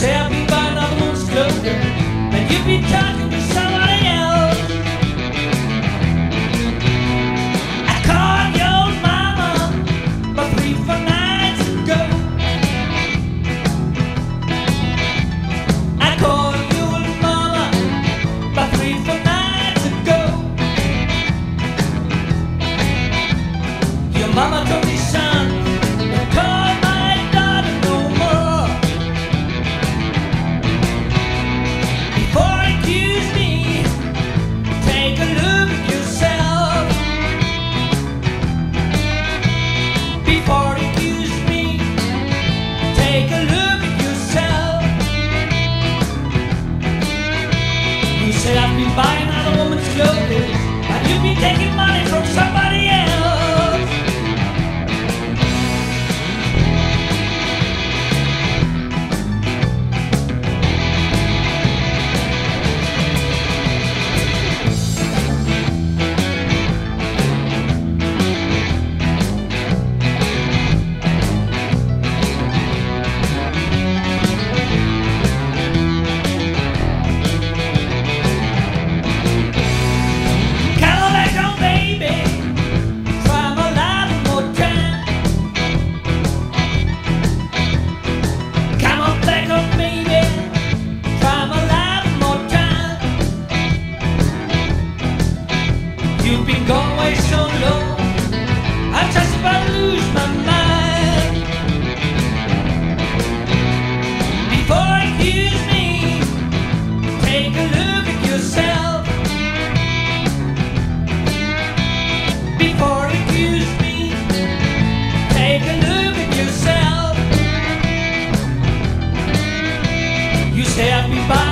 help me. Buying other woman's clothes, and you've been taking money happy birthday.